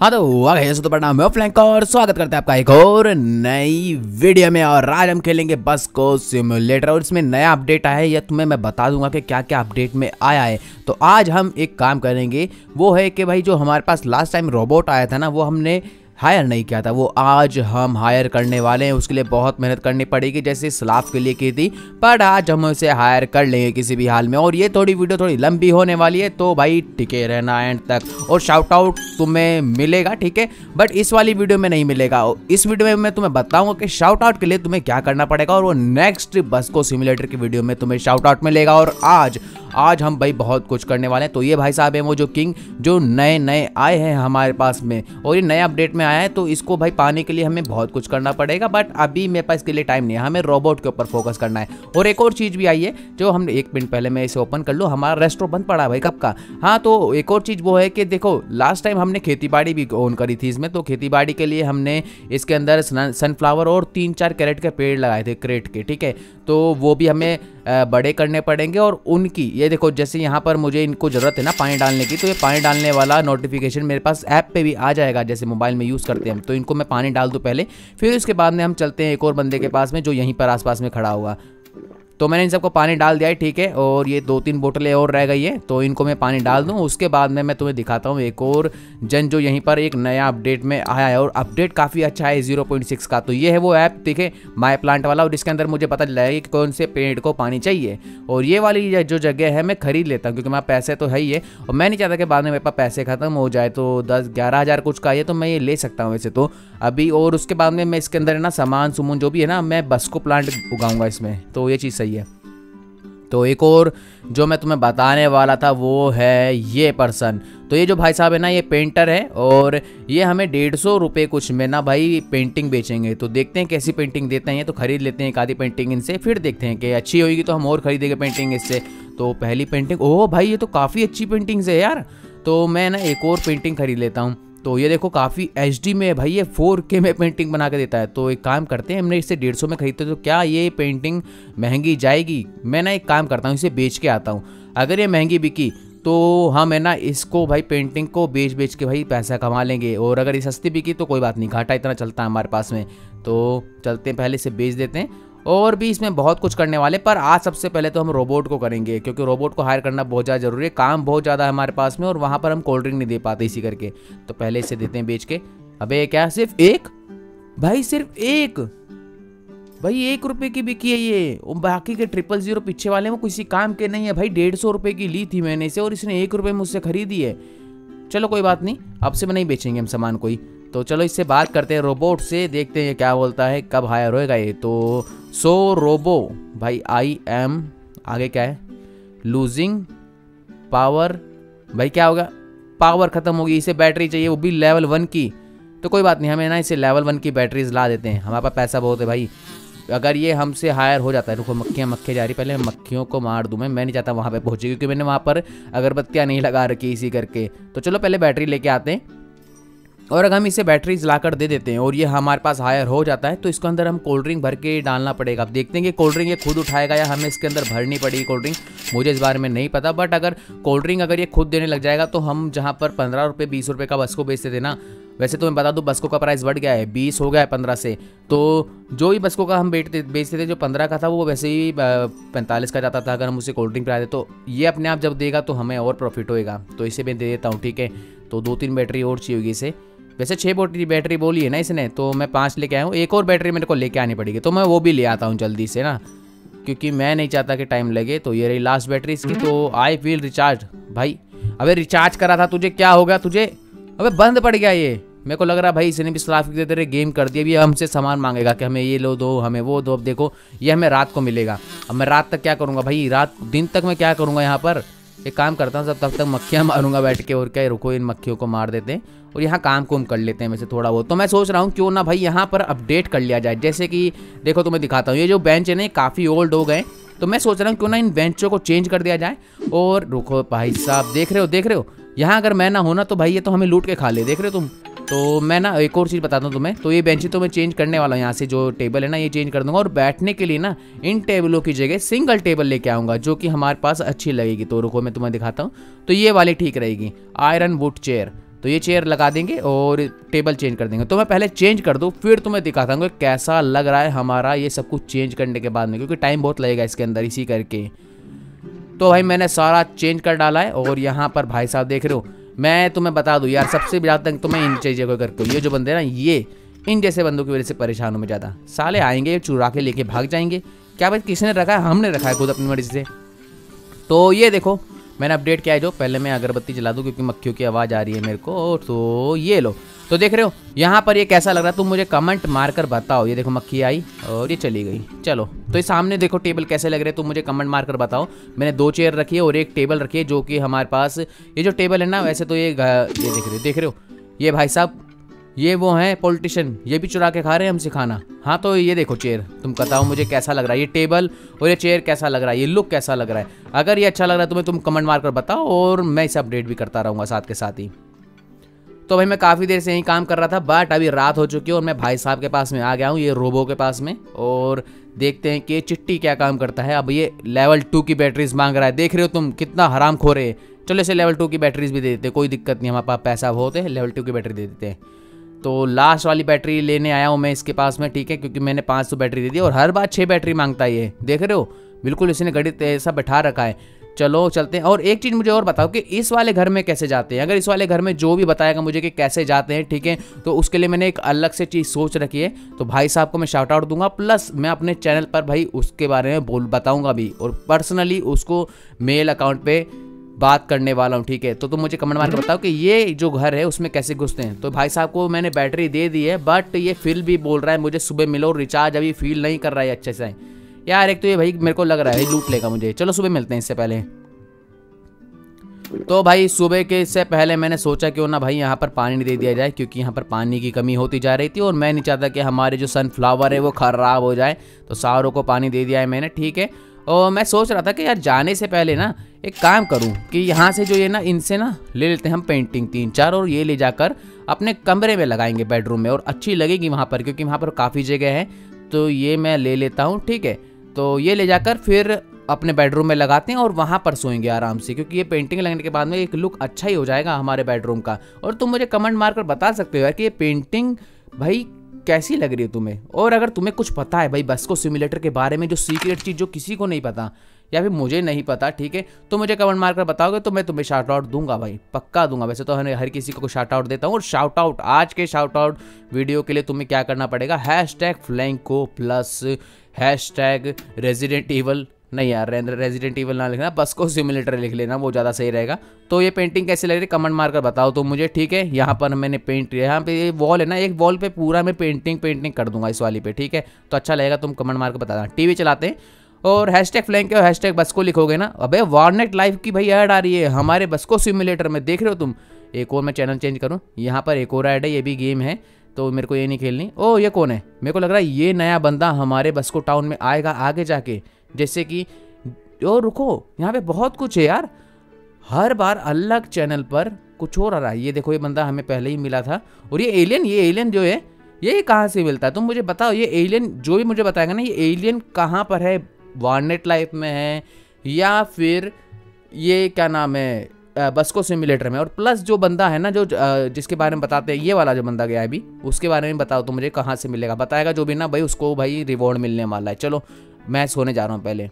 हाँ तो प्रणाम फ्लैंक और स्वागत करते हैं आपका एक और नई वीडियो में और आज हम खेलेंगे बस को सिमुलेटर और इसमें नया अपडेट आया है। या तुम्हें मैं बता दूँगा कि क्या क्या अपडेट में आया है। तो आज हम एक काम करेंगे, वो है कि भाई जो हमारे पास लास्ट टाइम रोबोट आया था ना, वो हमने हायर नहीं किया था। वो आज हम हायर करने वाले हैं, उसके लिए बहुत मेहनत करनी पड़ेगी, जैसे स्लाफ के लिए की थी, पर आज हम उसे हायर कर लेंगे किसी भी हाल में। और ये थोड़ी वीडियो थोड़ी लंबी होने वाली है तो भाई टिके रहना एंड तक। और शाउट आउट तुम्हें मिलेगा, ठीक है? बट इस वाली वीडियो में नहीं मिलेगा। इस वीडियो में मैं तुम्हें बताऊँगा कि शाउट आउट के लिए तुम्हें क्या करना पड़ेगा, और वो नेक्स्ट बस को सिमुलेटर की वीडियो में तुम्हें शाउट आउट मिलेगा। और आज आज हम भाई बहुत कुछ करने वाले हैं। तो ये भाई साहब हैं वो जो किंग, जो नए नए आए हैं हमारे पास में। और ये नए अपडेट में आया है तो इसको भाई पाने के लिए हमें बहुत कुछ करना पड़ेगा बट अभी मेरे पास इसके लिए टाइम नहीं है। हमें रोबोट के ऊपर फोकस करना है। और एक और चीज़ भी आई है, जो हमने एक मिनट पहले मैं इसे ओपन कर लूँ। हमारा रेस्टोरेंट बंद पड़ा भाई कब का? हाँ तो एक और चीज़ वो है कि देखो लास्ट टाइम हमने खेती बाड़ी भी ऑन करी थी इसमें तो खेती बाड़ी के लिए हमने इसके अंदर सनफ्लावर और तीन चार कैरेट के पेड़ लगाए थे क्रेट के, ठीक है? तो वो भी हमें बड़े करने पड़ेंगे और उनकी, ये देखो, जैसे यहाँ पर मुझे इनको ज़रूरत है ना पानी डालने की तो ये पानी डालने वाला नोटिफिकेशन मेरे पास ऐप पे भी आ जाएगा, जैसे मोबाइल में यूज़ करते हैं हम। तो इनको मैं पानी डाल दूँ पहले, फिर उसके बाद में हम चलते हैं एक और बंदे के पास में जो यहीं पर आसपास में खड़ा हुआ तो मैंने इन सबको पानी डाल दिया है, ठीक है, और ये दो तीन बोतलें और रह गई है तो इनको मैं पानी डाल दूँ। उसके बाद में मैं तुम्हें दिखाता हूँ एक और जन जो यहीं पर एक नया अपडेट में आया है, और अपडेट काफ़ी अच्छा है ज़ीरो पॉइंट सिक्स का। तो ये है वो ऐप देखे माई प्लांट वाला, और इसके अंदर मुझे पता चला है कि कौन से पेड़ को पानी चाहिए। और ये वाली जो जगह है, मैं खरीद लेता हूँ, क्योंकि मेरा पैसे तो है ही है। और मैं नहीं चाहता कि बाद में मेरे पास पैसे ख़त्म हो जाए तो दस ग्यारह हज़ार कुछ का है तो मैं ये ले सकता हूँ वैसे तो। अभी और उसके बाद में मैं इसके अंदर ना सामान सुमन जो भी है ना, मैं बस को प्लांट उगाऊँगा इसमें तो ये चीज़ सही है तो एक और जो मैं तुम्हें बताने वाला था, वो है ये पर्सन तो ये जो भाई साहब है ना, ये पेंटर है और ये हमें डेढ़ सौ रुपये कुछ में ना भाई पेंटिंग बेचेंगे। तो देखते हैं कैसी पेंटिंग देते हैं तो खरीद लेते हैं एक आधी पेंटिंग इनसे, फिर देखते हैं कि अच्छी होगी तो हम और खरीदेंगे पेंटिंग इससे। तो पहली पेंटिंग ओह भाई ये तो काफ़ी अच्छी पेंटिंग्स है यार। तो मैं ना एक और पेंटिंग खरीद लेता हूँ। तो ये देखो काफ़ी एचडी में है भाई, ये फोर के में पेंटिंग बना के देता है। तो एक काम करते हैं, हमने इसे डेढ़ सौ में खरीदते तो क्या ये पेंटिंग महँगी जाएगी? मैं ना एक काम करता हूँ, इसे बेच के आता हूँ। अगर ये महँगी बिकी तो हम है ना इसको भाई पेंटिंग को बेच बेच के भाई पैसा कमा लेंगे। और अगर ये सस्ती बिकी तो कोई बात नहीं, घाटा इतना चलता है हमारे पास में। तो चलते हैं, पहले इसे बेच देते हैं। और भी इसमें बहुत कुछ करने वाले, पर आज सबसे पहले तो हम रोबोट को करेंगे, क्योंकि रोबोट को हायर करना बहुत ज़्यादा ज़रूरी है। काम बहुत ज़्यादा हमारे पास में, और वहाँ पर हम कोल्ड ड्रिंक नहीं दे पाते इसी करके। तो पहले इसे देते हैं बेच के। अबे क्या, सिर्फ़ एक? भाई सिर्फ़ एक? भाई एक रुपए की बिकी है ये। बाकी के ट्रिपल ज़ीरो पीछे वाले में किसी काम के नहीं है। भाई डेढ़ सौ रुपए की ली थी मैंने इसे, और इसने एक रुपए मुझसे खरीदी है। चलो कोई बात नहीं, अब से नहीं बेचेंगे हम सामान कोई। तो चलो इससे बात करते हैं रोबोट से, देखते हैं क्या बोलता है, कब हायर होएगा ये। तो सो रोबो भाई आई एम आगे क्या है? लूजिंग पावर भाई क्या होगा? पावर ख़त्म होगी, इसे बैटरी चाहिए, वो भी लेवल वन की। तो कोई बात नहीं, हमें ना इसे लेवल वन की बैटरीज ला देते हैं। हमारे पास पैसा बहुत है भाई। अगर ये हमसे हायर हो जाता है, रुको, मक्खियाँ, मक्खी जा रही पहले मक्खियों को मार दूँ, मैं मैं नहीं चाहता वहाँ पे पहुँचे, क्योंकि मैंने वहाँ पर अगरबत्तियाँ नहीं लगा रखी इसी करके। तो चलो पहले बैटरी लेके आते हैं। और अगर हम इसे बैटरीज लाकर दे देते हैं और ये हमारे पास हायर हो जाता है तो इसके अंदर हम कोल्ड ड्रिंक भर के डालना पड़ेगा। अब देखते हैं कि कोल्ड ड्रिंक ये खुद उठाएगा या हमें इसके अंदर भरनी पड़ेगी कोल्ड ड्रिंक मुझे इस बारे में नहीं पता बट अगर कोल्ड ड्रिंक अगर ये खुद देने लग जाएगा तो हम जहाँ पर पंद्रह रुपये बीस रुपये का बस को बेचते थे ना, वैसे तो मैं बता दूँ बसको का प्राइस बढ़ गया है, बीस हो गया है पंद्रह से। तो जो ही बसको का हम बेचते बेचते थे, जो पंद्रह का था, वो वैसे ही पैंतालीस का जाता था, अगर हम उसे कोल्ड ड्रिंक पिलाते तो ये अपने आप जब देगा तो हमें और प्रॉफिट होएगा। तो इसे मैं दे देता हूँ, ठीक है? तो दो तीन बैटरी और चाहिए होगी इसे। वैसे छः बोटी बैटरी बोली है ना इसने तो मैं पाँच लेके आया हूँ। एक और बैटरी मेरे को लेके आनी पड़ेगी तो मैं वो भी ले आता हूँ जल्दी से ना, क्योंकि मैं नहीं चाहता कि टाइम लगे तो ये रही लास्ट बैटरी इसकी तो आई फील रिचार्ज भाई, अबे रिचार्ज करा था तुझे, क्या हो गया तुझे? अबे बंद पड़ गया ये। मेरे को लग रहा भाई इसने भी सलाफ दे तेरे गेम कर दिया भी हमसे सामान मांगेगा कि हमें ये लो, दो, हमें वो, दो, अब देखो, ये हमें रात को मिलेगा। अब मैं रात तक क्या करूँगा भाई, रात, दिन तक मैं क्या करूँगा यहाँ पर? एक काम करता हूँ सब तब तक मक्खियाँ मारूँगा बैठ के, और क्या, रुको इन मक्खियों को मार देते हैं। और यहाँ काम कुम कर लेते हैं वैसे थोड़ा बहुत। तो मैं सोच रहा हूँ क्यों ना भाई यहाँ पर अपडेट कर लिया जाए। जैसे कि देखो तो मैं दिखाता हूँ, ये जो बेंच है ना काफ़ी ओल्ड हो गए तो मैं सोच रहा हूँ क्यों ना इन बेंचों को चेंज कर दिया जाए। और रुको भाई साहब, देख रहे हो, देख रहे हो? यहाँ अगर मैं ना होना तो भाई ये तो हमें लूट के खा ले, देख रहे हो तुम? तो मैं ना एक और चीज़ बताता हूँ तुम्हें। तो ये बेंचें तो मैं चेंज करने वाला हूँ यहाँ से, जो टेबल है ना, ये चेंज कर दूँगा। और बैठने के लिए ना, इन टेबलों की जगह सिंगल टेबल लेके आऊँगा, जो कि हमारे पास अच्छी लगेगी। तो रुको मैं तुम्हें दिखाता हूँ। तो ये वाली ठीक रहेगी। आयरन वुड चेयर तो ये चेयर लगा देंगे और टेबल चेंज कर देंगे। तो मैं पहले चेंज कर दूँ, फिर तुम्हें दिखाता हूँ कैसा लग रहा है हमारा ये सब कुछ चेंज करने के बाद में, क्योंकि टाइम बहुत लगेगा इसके अंदर, इसी करके। तो भाई मैंने सारा चेंज कर डाला है और यहाँ पर भाई साहब देख रहे हो, मैं तुम्हें बता दूँ यार, सबसे ज़्यादा तक तो मैं इन चीज़ों को करके ये जो बंदे ना, ये इन जैसे बंदों की वजह से परेशान हूँ मैं ज़्यादा। साले आएँगे, चुरा के लेके भाग जाएँगे। क्या भाई किसने रखा है? हमने रखा है खुद अपनी मर्ज़ी से। तो ये देखो मैंने अपडेट किया है जो, पहले मैं अगरबत्ती जला दूँ क्योंकि मक्खियों की आवाज़ आ रही है मेरे को तो ये लो। तो देख रहे हो, यहाँ पर ये कैसा लग रहा है? तुम मुझे कमेंट मार कर बताओ। ये देखो, मक्खी आई और ये चली गई। चलो तो ये सामने देखो टेबल कैसे लग रहे हैं? तुम मुझे कमेंट मार कर बताओ। मैंने दो चेयर रखी है और एक टेबल रखी है जो कि हमारे पास, ये जो टेबल है ना, वैसे तो ये ये देख रहे हो, देख रहे हो। ये भाई साहब ये वो हैं पॉलिटिशियन ये भी चुरा के खा रहे हैं हमसे खाना। हाँ तो ये देखो चेयर तुम बताओ मुझे कैसा लग रहा है? ये टेबल और ये चेयर कैसा लग रहा है? ये लुक कैसा लग रहा है? अगर ये अच्छा लग रहा है, तुम्हें तुम कमेंट मार कर बताओ और मैं इसे अपडेट भी करता रहूँगा साथ के साथ ही। तो भाई मैं काफ़ी देर से यही काम कर रहा था बट अभी रात हो चुकी है और मैं भाई साहब के पास में आ गया हूँ, ये रोबो के पास में। और देखते हैं कि चिट्टी क्या काम करता है। अब ये लेवल टू की बैटरीज मांग रहा है। देख रहे हो तुम कितना हराम खो रहे चलो इसे लेवल टू की बैटरीज भी दे देते कोई दिक्कत नहीं हमारे पास पैसा होते हैं लेवल टू की बैटरी दे देते हैं। तो लास्ट वाली बैटरी लेने आया हूँ मैं इसके पास में, ठीक है? क्योंकि मैंने पाँच सौ बैटरी दे दी और हर बार छः बैटरी माँगता है ये। देख रहे हो? बिल्कुल इसने गणित ऐसा बैठा रखा है। चलो, चलते हैं। और एक चीज़ मुझे और बताओ कि इस वाले घर में कैसे जाते हैं? अगर इस वाले घर में जो भी बताएगा मुझे कि कैसे जाते हैं, ठीक है? तो उसके लिए मैंने एक अलग से चीज़ सोच रखी है। तो भाई साहब को मैं शाउट आउट दूँगा। प्लस मैं अपने चैनल पर भाई उसके बारे में बोल, बताऊँगा भी। और पर्सनली उसको मेल अकाउंट पे बात करने वाला हूँ, ठीक है? तो तुम मुझे कमेंट मार के बताओ कि ये जो घर है, उसमें कैसे घुसते हैं? तो भाई साहब को मैंने बैटरी दे दी है बट ये फील भी बोल रहा है, मुझे सुबह मिलो रिचार्ज अभी फील नहीं कर रहा है अच्छे से। यार, एक तो ये भाई मेरे को लग रहा है लूट लेगा मुझे। चलो सुबह मिलते हैं इससे पहले। तो भाई सुबह के इससे पहले मैंने सोचा क्यों ना भाई यहाँ पर पानी नहीं दे दिया जाए, क्योंकि यहाँ पर पानी की कमी होती जा रही थी और मैं नहीं चाहता कि हमारे जो सनफ्लावर है वो ख़राब हो जाए। तो सारों को पानी दे दिया है मैंने, ठीक है? और मैं सोच रहा था कि यार जाने से पहले ना एक काम करूँ कि यहाँ से जो ये ना, इनसे ना ले लेते हैं हम पेंटिंग तीन चार और ये ले जाकर अपने कमरे में लगाएँगे बेडरूम में और अच्छी लगेगी वहाँ पर क्योंकि वहाँ पर काफ़ी जगह है। तो ये मैं ले लेता हूँ, ठीक है। तो ये ले जाकर फिर अपने बेडरूम में लगाते हैं और वहाँ पर सोएँगे आराम से क्योंकि ये पेंटिंग लगने के बाद में एक लुक अच्छा ही हो जाएगा हमारे बेडरूम का। और तुम मुझे कमेंट मारकर बता सकते हो यार कि ये पेंटिंग भाई कैसी लग रही है तुम्हें? और अगर तुम्हें कुछ पता है भाई बस को सिमुलेटर के बारे में, जो सीक्रेट चीज़ जो किसी को नहीं पता, या फिर मुझे नहीं पता, ठीक है? तो मुझे कमेंट मारकर बताओगे तो मैं तुम्हें शार्ट आउट दूँगा भाई, पक्का दूँगा। वैसे तो हर हर किसी को शार्ट आउट देता हूँ, और शार्ट आउट आज के शार्ट आउट वीडियो के लिए तुम्हें क्या करना पड़ेगा? हैश टैग फ्लैंको plus hashtag Resident Evil नहीं यार रेजिडेंट इवल ना लिखना, बस को सिमुलेटर लिख लेना, वो ज़्यादा सही रहेगा। तो ये पेंटिंग कैसे लग रही है? कमेंट मारकर बताओ तो मुझे, ठीक है? यहाँ पर मैंने पेंट यहाँ पे ये वॉल है ना, एक वॉल पे पूरा मैं पेंटिंग पेंटिंग कर दूँगा इस वाली पे, ठीक है? तो अच्छा लगेगा, तुम कमेंट मारकर बता देना टीवी चलाते हैं और हैश टैग फ्लैंक और हैश टैग बस को लिखोगे ना। अबे वारनेट लाइफ की भाई ऐड आ रही है, हमारे बस को सिमुलेटर में, देख रहे हो तुम? एक और मैं चैनल चेंज करूँ, यहाँ पर एक और ऐड है, ये भी गेम है तो मेरे को ये नहीं खेलनी। ओ, ये कौन है? मेरे को लग रहा है ये नया बंदा हमारे बस को टाउन में आएगा आगे जाके। जैसे कि, ओ, रुको, यहाँ पे बहुत कुछ है यार। हर बार अलग चैनल पर कुछ और आ रहा है। ये देखो, ये बंदा हमें पहले ही मिला था। और ये एलियन ये एलियन जो है, ये कहाँ से मिलता है? तुम मुझे बताओ, ये एलियन जो भी मुझे बताएगा ना, ये एलियन कहाँ पर है? वार्नेट लाइफ में है, या फिर ये क्या नाम है बस्को सिमुलेटर में। और प्लस जो बंदा है ना, जो जिसके बारे में बताते हैं, ये वाला जो बंदा गया है अभी, उसके बारे में बताओ तो मुझे कहाँ से मिलेगा? बताएगा जो भी ना, भाई, उसको भाई रिवॉर्ड मिलने वाला है। चलो मैं सोने जा रहा हूँ पहले।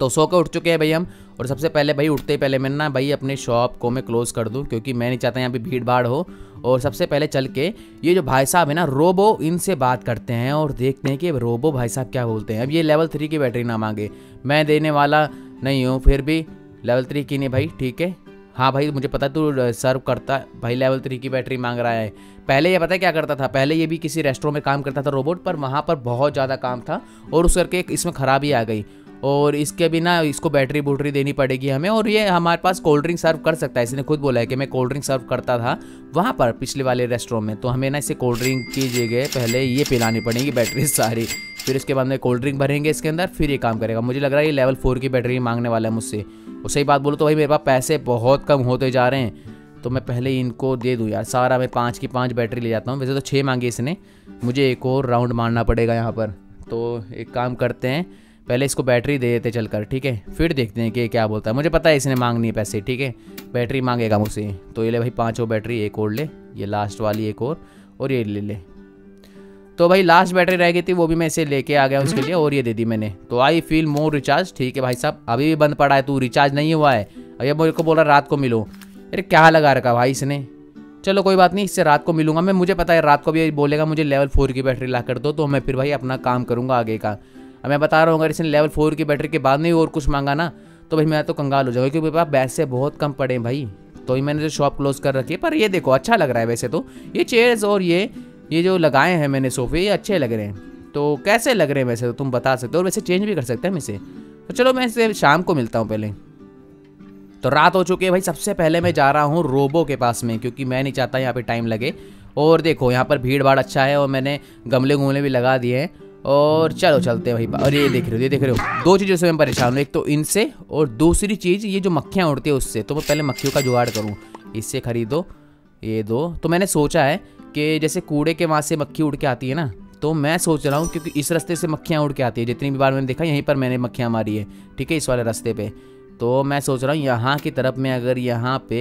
तो सो के उठ चुके हैं भाई हम, और सबसे पहले भाई उठते ही पहले मैं ना भाई अपने शॉप को मैं क्लोज़ कर दूँ, क्योंकि मैं नहीं चाहता यहाँ पे भीड़ भाड़ हो। और सबसे पहले चल के, ये जो भाई साहब है ना, रोबो, इनसे बात करते हैं और देखते हैं कि रोबो भाई साहब क्या बोलते हैं। अब ये लेवल थ्री की बैटरी ना मांगे। मैं देने वाला नहीं हूँ, फिर भी लेवल थ्री की नहीं भाई, ठीक है? हाँ भाई, मुझे पता तू सर्व करता भाई लेवल थ्री की बैटरी मांग रहा है। पहले ये पता है क्या करता था? पहले ये भी किसी रेस्टोरेंट में काम करता था रोबोट पर वहाँ पर बहुत ज़्यादा काम था और उस करके इसमें ख़राबी आ गई। और इसके बिना इसको बैटरी बूटरी देनी पड़ेगी हमें और ये हमारे पास कोल्ड ड्रिंक सर्व कर सकता है। इसने खुद बोला है कि मैं कोल्ड ड्रिंक सर्व करता था वहाँ पर पिछले वाले रेस्टोरेंट में तो हमें ना इसे कोल्ड ड्रिंक की जगह पहले ये पिलानी पड़ेगी बैटरी सारी। फिर इसके बाद में कोल्ड ड्रिंक भरेंगे इसके अंदर, फिर ये काम करेगा। मुझे लग रहा है ये लेवल फोर की बैटरी मांगने वाला है मुझसे। और सही बात बोलो तो भाई मेरे पास पैसे बहुत कम होते जा रहे हैं। तो मैं पहले इनको दे दूँ यार। सारा मैं पाँच की पाँच बैटरी ले जाता हूँ। वैसे तो छः मांगी इसने। मुझे एक और राउंड मारना पड़ेगा यहाँ पर। तो एक काम करते हैं। पहले इसको बैटरी दे देते चलकर, ठीक है? फिर देखते हैं कि क्या बोलता है। मुझे पता है इसने मांगनी है पैसे, ठीक है? बैटरी मांगेगा मुझसे। तो ये ले भाई पाँच पाँचों बैटरी एक और ले। ये लास्ट वाली एक और और ये ले ले। तो भाई लास्ट बैटरी रह गई थी, वो भी मैं इसे लेके आ गया उसके लिए, और ये दे दी मैंने। तो आई फील मोर रिचार्ज ठीक है भाई साहब, अभी भी बंद पड़ा है, तू रिचार्ज नहीं हुआ है। ये मेरे को बोला रात को मिलो। अरे क्या लगा रखा भाई इसने? चलो कोई बात नहीं, इससे रात को मिलूँगा मैं, मुझे पता है रात को भी बोलेगा, मुझे लेवल फोर की बैटरी ला कर दो तो मैं फिर भाई अपना काम करूँगा आगे का। अब मैं बता रहा हूँ, अगर इसने लेवल फोर की बैटरी के बाद नहीं और कुछ मांगा ना तो भाई मैं तो कंगाल हो जाऊँगा क्योंकि पास पैसे बहुत कम पड़े भाई। तो ही मैंने जो शॉप क्लोज कर रखी है, पर ये देखो अच्छा लग रहा है वैसे तो। ये चेयर्स और ये ये जो लगाए हैं मैंने सोफे, ये अच्छे लग रहे हैं। तो कैसे लग रहे हैं वैसे तो तुम बता सकते हो और वैसे चेंज भी कर सकते हैं हम इसे। तो चलो मैं इसे शाम को मिलता हूँ पहले। तो रात हो चुकी है भाई, सबसे पहले मैं जा रहा हूँ रोबो के पास में, क्योंकि मैं नहीं चाहता यहाँ पे टाइम लगे। और देखो, यहाँ पर भीड़ भाड़ अच्छा है और मैंने गमले गुमले भी लगा दिए हैं। और चलो चलते हैं भाई, और ये देख रहे हो, ये देख रहे हो। दो चीज़ों से मैं परेशान हूँ, एक तो इनसे और दूसरी चीज़, ये जो मक्खियाँ उड़ती है उससे। तो मैं पहले मक्खियों का जुगाड़ करूँ। इससे खरीदो, ये दो। तो मैंने सोचा है कि जैसे कूड़े के वहाँ से मक्खी उड़ के आती है ना तो मैं सोच रहा हूँ क्योंकि इस रास्ते से मक्खियाँ उड़ के आती है। जितनी भी बार मैंने देखा, यहीं पर मैंने मक्खियाँ मारी है, ठीक है, इस वाले रास्ते पे। तो मैं सोच रहा हूँ यहाँ की तरफ़ में अगर यहाँ पे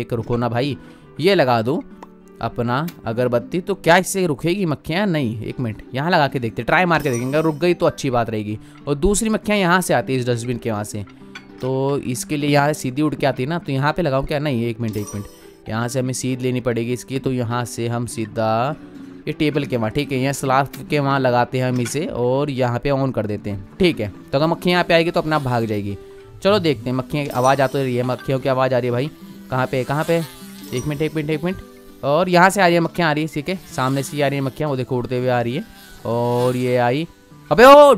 एक रुको ना भाई, ये लगा दूँ अपना अगरबत्ती तो क्या इससे रुकेगी मक्खियाँ? नहीं, एक मिनट, यहाँ लगा के देखते ट्राई मार के देखेंगे, अगर रुक गई तो अच्छी बात रहेगी। और दूसरी मक्खियाँ यहाँ से आती है, इस डस्टबिन के वहाँ से। तो इसके लिए यहाँ सीधी उड़ के आती है ना तो यहाँ पे लगाऊँ क्या? नहीं, एक मिनट एक मिनट। यहाँ से हमें सीध लेनी पड़ेगी इसकी तो यहाँ से हम सीधा ये टेबल के वहाँ, ठीक है, यहाँ स्लाब के वहाँ लगाते हैं हम इसे और यहाँ पे ऑन कर देते हैं, ठीक है। तो अगर मक्खी यहाँ पे आएगी तो अपना भाग जाएगी। चलो देखते हैं, मक्खियाँ की आवाज़ तो रही है, मक्खियों की आवाज़ आ रही है भाई। कहाँ पे कहाँ पे? एक मिनट एक मिनट एक मिनट। और यहाँ से आ रही है मक्खियाँ, आ रही है, ठीक है। सामने से ही आ रही है मक्खियाँ, वो देखो उड़ते हुए आ रही है। और ये आई, अबे ओ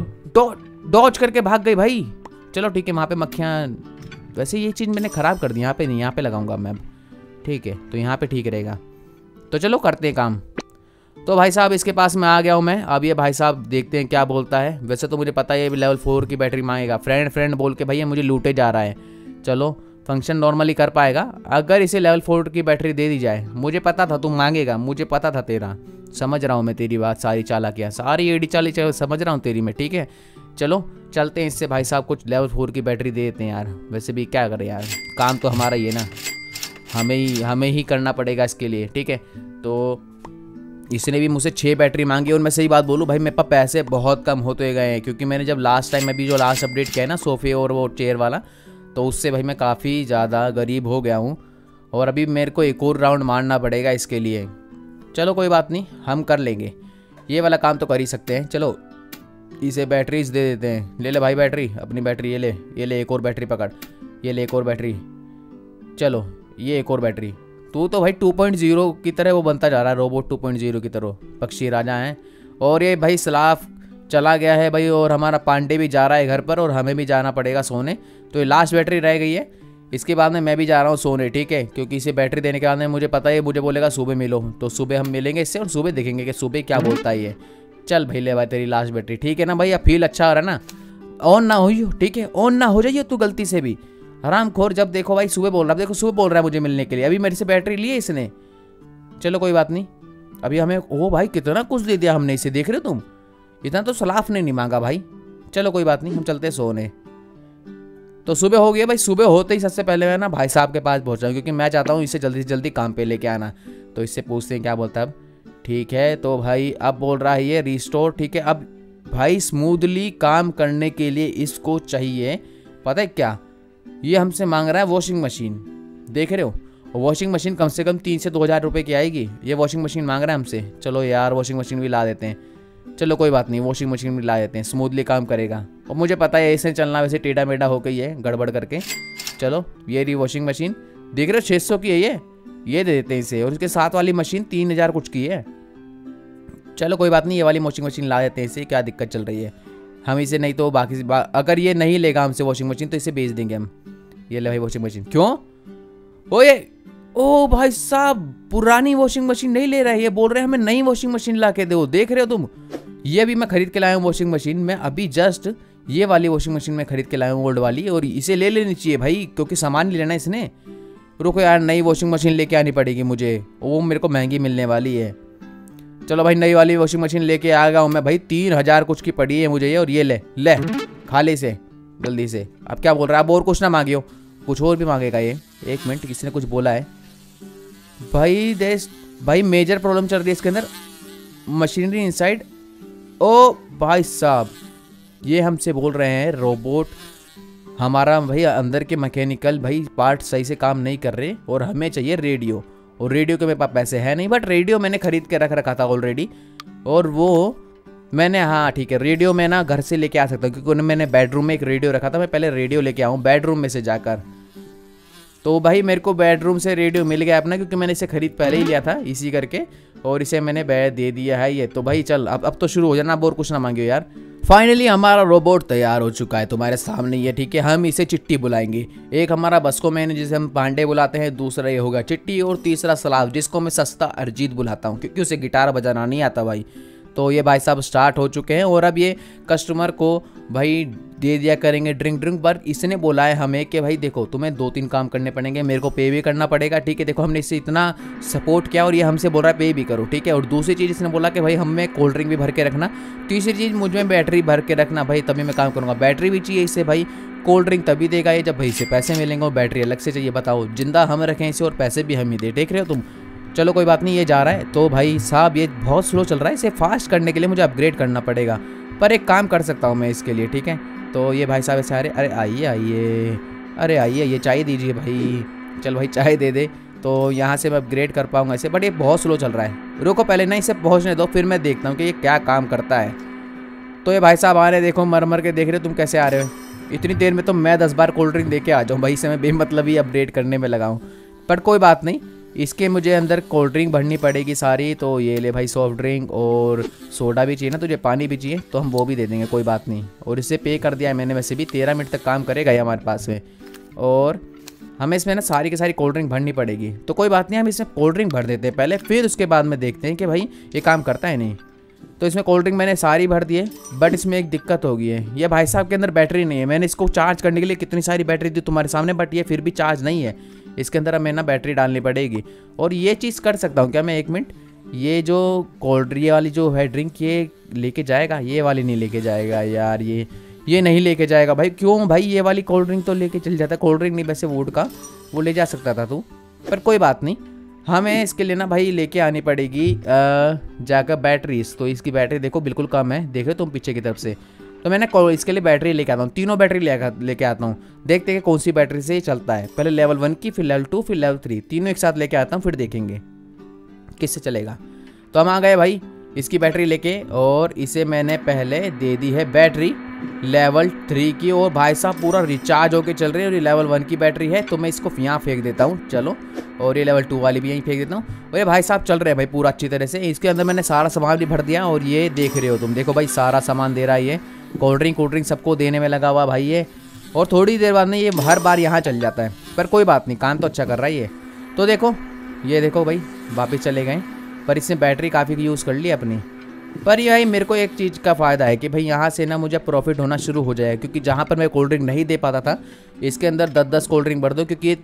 डॉच करके भाग गई भाई। चलो ठीक है, वहाँ पे मक्खियाँ, वैसे ये चीज़ मैंने ख़राब कर दी, यहाँ पे नहीं, यहाँ पे लगाऊँगा मैं ठीक है तो यहाँ पे ठीक रहेगा। तो चलो करते हैं काम। तो भाई साहब, इसके पास में आ गया हूँ मैं। अब ये भाई साहब देखते हैं क्या बोलता है। वैसे तो मुझे पता है ये लेवल फोर की बैटरी मांगेगा। फ्रेंड फ्रेंड बोल के भैया मुझे लूटे जा रहा है। चलो फ़ंक्शन नॉर्मली कर पाएगा। अगर इसे लेवल फोर की बैटरी दे दी जाए, मुझे पता था तू मांगेगा, मुझे पता था तेरा। समझ रहा हूँ मैं तेरी बात, सारी चाला किया सारी एडी चाली समझ रहा हूँ तेरी मैं, ठीक है? चलो, चलते हैं इससे भाई साहब कुछ लेवल फोर की बैटरी दे देते हैं यार। वैसे भी क्या करें यार, काम तो हमारा ही है ना। हमें ही हमें ही करना पड़ेगा इसके लिए, ठीक है? तो इसने भी मुझसे छः बैटरी मांगी और मैं सही बात बोलूँ, भाई मेरे पास पैसे बहुत कम होते गए हैं, क्योंकि मैंने जब लास्ट टाइम अभी जो लास्ट अपडेट किया है ना सोफे और वो चेयर वाला तो उससे भाई मैं काफ़ी ज़्यादा गरीब हो गया हूँ। और अभी मेरे को एक और राउंड मारना पड़ेगा इसके लिए। चलो कोई बात नहीं, हम कर लेंगे। ये वाला काम तो कर ही सकते हैं, चलो। इसे बैटरीज दे देते हैं। ले ले भाई बैटरी अपनी बैटरी ये ले ये ले एक और बैटरी पकड़। ये ले एक और बैटरी चलो ये एक और बैटरी। तू तो भाई 2.0 की तरह वो बनता जा रहा है रोबोट 2.0 की तरह। पक्षी राजा हैं। और ये भाई सलाफ चला गया है भाई, और हमारा पांडे भी जा रहा है घर पर, और हमें भी जाना पड़ेगा सोने। तो ये लास्ट बैटरी रह गई है। इसके बाद में मैं भी जा रहा हूँ सोने, ठीक है? क्योंकि इसे बैटरी देने के बाद में मुझे पता है मुझे बोलेगा, सुबह मिलो तो सुबह हम मिलेंगे इससे और सुबह देखेंगे कि सुबह क्या बोलता है ये। चल भाई, ले भाई तेरी लास्ट बैटरी, ठीक है ना भाई? अब फील अच्छा हो रहा है ना? ऑन ना हो ठीक है? ऑन ना हो जाइए तू गलती से भी। हराम खोर जब देखो भाई, सुबह बोल रहा है। देखो, सुबह बोल रहा है मुझे मिलने के लिए। अभी मेरे से बैटरी ली है इसने। चलो, कोई बात नहीं। अभी हमें, ओ भाई, कितना कुछ दे दिया हमने इसे, देख रहे हो तुम? इतना तो सलाफ ने नहीं मांगा भाई। चलो, कोई बात नहीं, हम चलते सोने। तो सुबह हो गया भाई, सुबह होते ही सबसे पहले मैं ना भाई साहब के पास पहुँचा क्योंकि मैं चाहता हूँ इसे जल्दी से जल्दी काम पे लेके आना। तो इससे पूछते हैं, क्या बोलता है अब? ठीक है तो भाई, अब बोल रहा है ये रिस्टोर ठीक है। अब भाई स्मूथली काम करने के लिए इसको चाहिए। पता है क्या? ये हमसे मांग रहा है वॉशिंग मशीन देख रहे हो? वॉशिंग मशीन कम से कम तीन से दो हज़ार रुपये की आएगी। ये वॉशिंग मशीन मांग रहा है हमसे। चलो यार वॉशिंग मशीन भी ला देते हैं। चलो कोई बात नहीं वॉशिंग मशीन भी ला देते हैं। स्मूथली काम करेगा। और मुझे पता है ऐसे चलना वैसे टेढ़ा मेढ़ा हो गई है गड़बड़ करके। चलो ये रही वॉशिंग मशीन देख रहे हो छः सौ की है ये। ये दे देते हैं इसे। और उसके साथ वाली मशीन तीन हज़ार कुछ की है। चलो कोई बात नहीं ये वाली वॉशिंग मशीन ला देते हैं इसे। क्या दिक्कत चल रही है? हम इसे नहीं तो बाकी बा, अगर ये नहीं लेगा हमसे वॉशिंग मशीन तो इसे बेच देंगे हम। ये ले भाई वॉशिंग मशीन क्यों? ओ ये ओ भाई साहब, पुरानी वॉशिंग मशीन नहीं ले रहा, ये बोल रहे हैं हमें नई वॉशिंग मशीन ला के दो। देख रहे हो तुम? ये भी मैं खरीद के लाया हूँ वॉशिंग मशीन में अभी जस्ट ये वाली वॉशिंग मशीन में खरीद के लाया हूँ ओल्ड वाली और इसे ले लेनी चाहिए भाई, क्योंकि सामान नहीं लेना इसने। रुको यार, नई वॉशिंग मशीन लेके आनी पड़ेगी मुझे। वो मेरे को महँगी मिलने वाली है। चलो भाई, नई वाली वॉशिंग मशीन लेके आ गया हूँ मैं भाई। तीन हज़ार कुछ की पड़ी है मुझे ये और ये ले। ले, खा ले इसे, जल्दी से। अब क्या बोल रहा है? अब और कुछ ना मांगियो। कुछ और भी मांगेगा ये। एक मिनट, किसी ने कुछ बोला है। भाई, देश, भाई मेजर प्रॉब्लम चल रही है इसके अंदर। मशीनरी इनसाइड ओ भाई साहब, ये हमसे बोल रहे हैं रोबोट हमारा भाई अंदर के मैकेनिकल भाई पार्ट सही से काम नहीं कर रहे, और हमें चाहिए रेडियो और रेडियो के मेरे पास पैसे है नहीं बट रेडियो मैंने खरीद के रख रखा था ऑलरेडी और वो मैंने हाँ ठीक है रेडियो मैं ना घर से लेके आ सकता हूँ, क्योंकि मैंने बेडरूम में एक रेडियो रखा था, मैं पहले रेडियो लेके आऊँ बेडरूम में से जाकर। तो भाई, मेरे को बेडरूम से रेडियो मिल गया अपना, क्योंकि मैंने इसे खरीद पहले ही लिया था, इसी करके, और इसे मैंने बैड दे दिया है ये। तो भाई, चल, अब अब तो शुरू हो जाना, अब और कुछ ना मांगियो यार। फाइनली हमारा रोबोट तैयार हो चुका है, तुम्हारे सामने ये ठीक है, हम इसे चिट्टी बुलाएँगे। एक हमारा बस्को मैन, जिसे हम पांडे बुलाते हैं, दूसरा ये होगा चिट्टी और तीसरा सलाब, जिसको मैं सस्ता अरजीत बुलाता हूँ, क्योंकि उसे गिटार बजाना नहीं आता भाई। तो ये भाई साहब स्टार्ट हो चुके हैं और अब ये कस्टमर को भाई दे दिया करेंगे ड्रिंक ड्रिंक पर इसने बोला है हमें कि भाई देखो, तुम्हें दो तीन काम करने पड़ेंगे, मेरे को पे भी करना पड़ेगा, ठीक है? देखो, हमने इसे इतना सपोर्ट किया और ये हमसे बोल रहा है पे भी करो, ठीक है? और दूसरी चीज़ इसने बोला कि भाई हमें कोल्ड ड्रिंक भी भर के रखना। तीसरी चीज़, मुझमें बैटरी भर के रखना, भाई तभी मैं काम करूँगा। बैटरी भी चाहिए इससे भाई कोल्ड ड्रिंक तभी देगा ये जब भाई से पैसे मिलेंगे और बैटरी अलग से चाहिए। बताओ, ज़िंदा हम रखें इसे और पैसे भी हम ही दे, देख रहे हो तुम? चलो कोई बात नहीं, ये जा रहा है। तो भाई साहब, ये बहुत स्लो चल रहा है, इसे फास्ट करने के लिए मुझे अपग्रेड करना पड़ेगा। पर एक काम कर सकता हूँ मैं इसके लिए, ठीक है? तो ये भाई साहब ऐसे आ रहे अरे आइए आइए। अरे आइए, ये चाय दीजिए भाई। चल भाई, चाय दे दे। तो यहाँ से मैं अपग्रेड कर पाऊँगा इसे बट ये बहुत स्लो चल रहा है। रुको पहले ना इसे पहुँचने दो, फिर मैं देखता हूँ कि ये क्या काम करता है। तो ये भाई साहब आ रहे देखो मर मर के देख रहे हो, तुम कैसे आ रहे हो? इतनी देर में तो मैं दस बार कोल्ड ड्रिंक दे के आ जाऊँ भाई से मैं बेमतलब ही अपडेट करने में लगाऊँ बट कोई बात नहीं इसके मुझे अंदर कोल्ड ड्रिंक भरनी पड़ेगी सारी तो ये ले भाई सॉफ्ट ड्रिंक और सोडा भी चाहिए ना, तुझे पानी भी चाहिए तो हम वो भी दे देंगे, कोई बात नहीं। और इसे पे कर दिया है मैंने वैसे भी, तेरह मिनट तक काम करेगा ये हमारे पास में। और हमें इसमें ना सारी की सारी कोल्ड ड्रिंक भरनी पड़ेगी। तो कोई बात नहीं, हम इसमें कोल्ड ड्रिंक भर देते हैं, पहले फिर उसके बाद में देखते हैं कि भाई ये काम करता है नहीं। तो इसमें कोल्ड ड्रिंक मैंने सारी भर दी है बट इसमें एक दिक्कत हो गई है ये भाई साहब के अंदर बैटरी नहीं है। मैंने इसको चार्ज करने के लिए कितनी सारी बैटरी दी तुम्हारे सामने बट ये फिर भी चार्ज नहीं है। इसके अंदर हमें ना बैटरी डालनी पड़ेगी। और ये चीज़ कर सकता हूँ क्या मैं? एक मिनट ये जो कोल्ड ड्रिंक वाली जो है ड्रिंक ये लेके जाएगा? ये वाली नहीं लेके जाएगा यार ये। ये नहीं लेके जाएगा भाई। क्यों भाई? ये वाली कोल्ड ड्रिंक तो लेके चल जाता है। कोल्ड ड्रिंक नहीं, वैसे वोड का वो ले जा सकता था तू। पर कोई बात नहीं। हमें इसके लिए ना भाई लेके आनी पड़ेगी जाकर बैटरीज तो इसकी बैटरी देखो बिल्कुल कम है। देखो तुम पीछे की तरफ़ से। तो मैंने इसके लिए बैटरी लेके आता हूँ। तीनों बैटरी लेके आता हूँ। देखते हैं कौन सी बैटरी से चलता है। पहले लेवल वन की, फिर लेवल टू फिर लेवल थ्री तीनों एक साथ लेके आता हूँ, फिर देखेंगे किससे चलेगा। तो हम आ गए भाई, इसकी बैटरी लेके, और इसे मैंने पहले दे दी है बैटरी लेवल थ्री की। और भाई साहब, पूरा रिचार्ज होके चल रही है और ये लेवल वन की बैटरी है तो मैं इसको यहाँ फेंक देता हूँ। चलो, और ये लेवल टू वाली भी यहीं फेंक देता हूँ। और ये भाई साहब चल रहे हैं भाई पूरा अच्छी तरह से। इसके अंदर मैंने सारा सामान भी भर दिया और ये देख रहे हो तुम। देखो भाई, सारा सामान दे रहा है ये। कोल्ड ड्रिंक कोल्ड ड्रिंक सबको देने में लगा हुआ भाई ये। और थोड़ी देर बाद में ये हर बार यहाँ चल जाता है। पर कोई बात नहीं, काम तो अच्छा कर रहा है ये। तो देखो, ये देखो भाई, वापस चले गए। पर इसने बैटरी काफ़ी यूज़ कर ली अपनी। पर ये भाई मेरे को एक चीज़ का फ़ायदा है कि भाई यहाँ से ना मुझे प्रॉफिट होना शुरू हो जाएगा क्योंकि जहाँ पर मैं कोल्ड ड्रिंक नहीं दे पाता था, इसके अंदर दस दस कोल्ड ड्रिंक भर दो, क्योंकि ये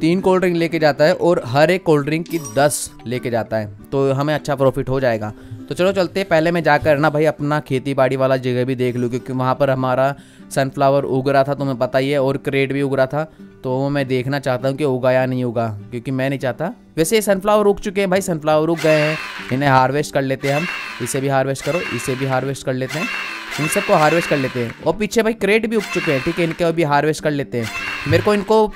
तीन कोल्ड ड्रिंक लेके जाता है और हर एक कोल्ड ड्रिंक की दस लेके जाता है तो हमें अच्छा प्रॉफिट हो जाएगा। तो चलो चलते पहले मैं जाकर ना भाई अपना खेती बाड़ी वाला जगह भी देख लूँ, क्योंकि वहाँ पर हमारा सनफ्लावर उग रहा था, तुम्हें पता ही है, और क्रेड भी उग रहा था तो मैं देखना चाहता हूँ कि उगा या नहीं उगा, क्योंकि मैं नहीं चाहता। वैसे ये सनफ्लावर उग चुके हैं भाई सनफ्लावर उग गए हैं, इन्हें हार्वेस्ट कर लेते हैं हम, इसे भी हार्वेस्ट करो, इसे भी हार्वेस्ट कर लेते हैं, इन सबको हार्वेस्ट कर लेते हैं। और पीछे भाई क्रेट भी उग चुके हैं, ठीक है, इनके अभी हार्वेस्ट कर लेते हैं। मेरे को इनको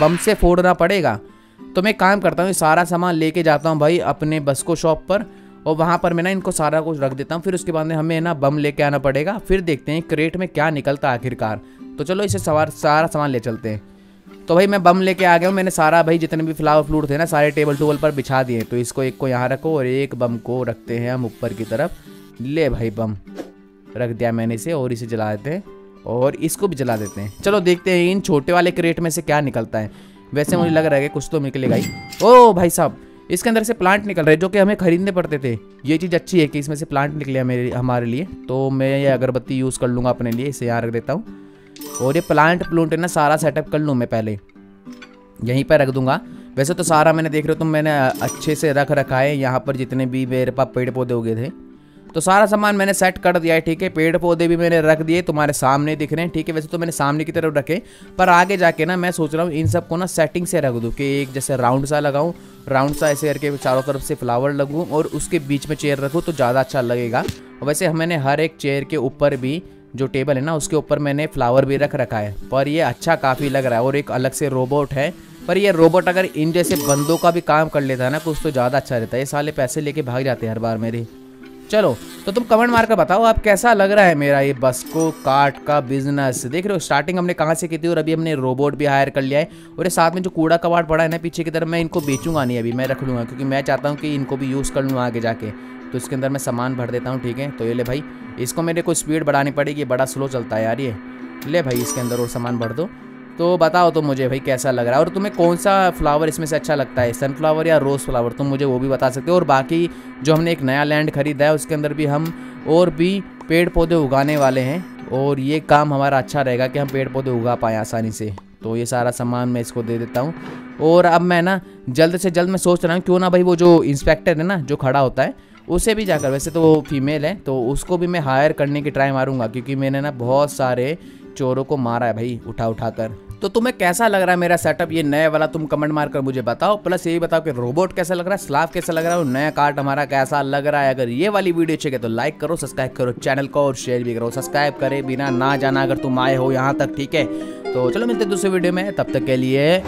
बम से फोड़ना पड़ेगा। तो मैं काम करता हूँ सारा सामान लेके जाता हूँ भाई अपने बस को शॉप पर और वहाँ पर मैं ना इनको सारा कुछ रख देता हूँ, फिर उसके बाद में हमें ना बम लेके आना पड़ेगा, फिर देखते हैं क्रेट में क्या निकलता आखिरकार। तो चलो इसे सवार, सारा सामान ले चलते हैं। तो भाई मैं बम लेके आ गया हूँ, मैंने सारा भाई जितने भी फ्लावर फ्लूट थे ना, सारे टेबल टूबल पर बिछा दिए। तो इसको एक को यहाँ रखो और एक बम को रखते हैं हम ऊपर की तरफ़। ले भाई बम, रख दिया मैंने इसे और इसे जला देते हैं और इसको भी जला देते हैं। चलो देखते हैं इन छोटे वाले क्रेट में से क्या निकलता है। वैसे मुझे लग रहा है कुछ तो निकलेगा ही। ओ भाई साहब इसके अंदर से प्लांट निकल रहे जो कि हमें खरीदने पड़ते थे। ये चीज़ अच्छी है कि इसमें से प्लांट निकले मेरे, हमारे लिए। तो मैं ये अगरबत्ती यूज़ कर लूँगा अपने लिए, इसे यहाँ रख देता हूँ। और ये प्लांट प्लूंट ना, सारा सेटअप कर लूँ मैं पहले। यहीं पर रख दूँगा। वैसे तो सारा मैंने देख रहे हो तुम मैंने अच्छे से रख रखा है। यहाँ पर जितने भी मेरे पास पेड़ पौधे उगे थे तो सारा सामान मैंने सेट कर दिया है, ठीक है? पेड़ पौधे भी मैंने रख दिए, तुम्हारे सामने दिख रहे हैं, ठीक है? वैसे तो मैंने सामने की तरफ़ रखे, पर आगे जाके ना मैं सोच रहा हूँ इन सबको ना सेटिंग से रख दूँ कि एक जैसे राउंड सा लगाऊँ राउंड सा ऐसे करके चारों तरफ़ से फ्लावर लगूँ और उसके बीच में चेयर रखूँ तो ज़्यादा अच्छा लगेगा। वैसे मैंने हर एक चेयर के ऊपर भी जो टेबल है ना, उसके ऊपर मैंने फ्लावर भी रख रखा है, पर ये अच्छा काफ़ी लग रहा है और एक अलग से रोबोट है। पर ये रोबोट अगर इन जैसे बंदों का भी काम कर लेता है ना, कुछ तो ज़्यादा अच्छा रहता है। ये साले पैसे लेके भाग जाते हैं हर बार मेरे। चलो तो तुम कमेंट मार कर बताओ आप कैसा लग रहा है मेरा ये बस को काट का बिज़नेस देख रहे हो स्टार्टिंग हमने कहाँ से की थी और अभी हमने रोबोट भी हायर कर लिया है और ये साथ में जो कूड़ा कबाड़ पड़ा है ना, पीछे की तरफ़ मैं इनको बेचूँगा नहीं अभी, मैं रख लूँगा क्योंकि मैं चाहता हूँ कि इनको भी यूज़ कर लूँ आगे जाके। तो इसके अंदर मैं सामान भर देता हूँ, ठीक है? तो ये ले भाई, इसको मेरे को स्पीड बढ़ानी पड़ेगी बड़ा स्लो चलता है यार ये। ले भाई इसके अंदर और सामान भर दो। तो बताओ तो मुझे भाई कैसा लग रहा है? और तुम्हें कौन सा फ्लावर इसमें से अच्छा लगता है? सनफ्लावर या रोज़ फ्लावर तुम मुझे वो भी बता सकते हो। और बाकी जो हमने एक नया लैंड खरीदा है, उसके अंदर भी हम और भी पेड़ पौधे उगाने वाले हैं। और ये काम हमारा अच्छा रहेगा कि हम पेड़ पौधे उगा पाएँ आसानी से। तो ये सारा सामान मैं इसको दे देता हूँ। और अब मैं ना, जल्द से जल्द मैं सोच रहा हूँ, क्यों ना भाई वो जो इंस्पेक्टर है ना, जो खड़ा होता है, उसे भी जाकर, वैसे तो वो फीमेल है तो उसको भी मैं हायर करने की ट्राई मारूँगा, क्योंकि मैंने ना बहुत सारे चोरों को मारा है भाई उठा उठा कर। तो तुम्हें कैसा लग रहा है मेरा सेटअप ये नया वाला तुम कमेंट मार कर मुझे बताओ। प्लस ये बताओ कि रोबोट कैसा लग रहा है? स्लाफ कैसा लग रहा है? और नया कार्ट हमारा कैसा लग रहा है? अगर ये वाली वीडियो चाहिए तो लाइक करो सब्सक्राइब करो चैनल को और शेयर भी करो। सब्सक्राइब करे बिना ना जाना अगर तुम आए हो यहाँ तक, ठीक है? तो चलो मिलते दूसरे वीडियो में। तब तक के लिए